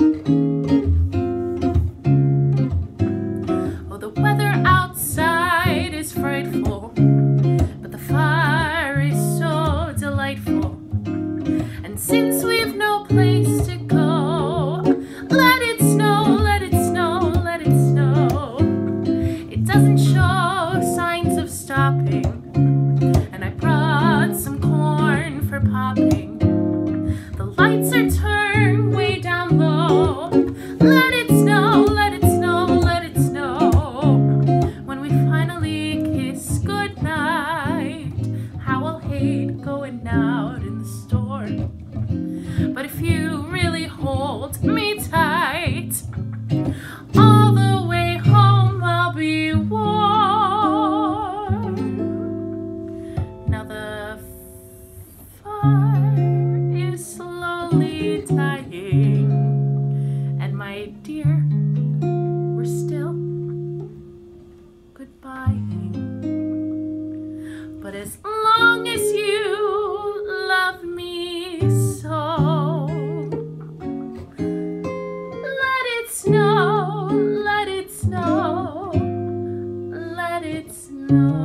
Oh, the weather outside is frightful, but the fire is so delightful. And since we've no if you really hold me tight, all the way home I'll be warm. Now the fire is slowly dying, and my dear, we're still goodbying. But as long as you it snow.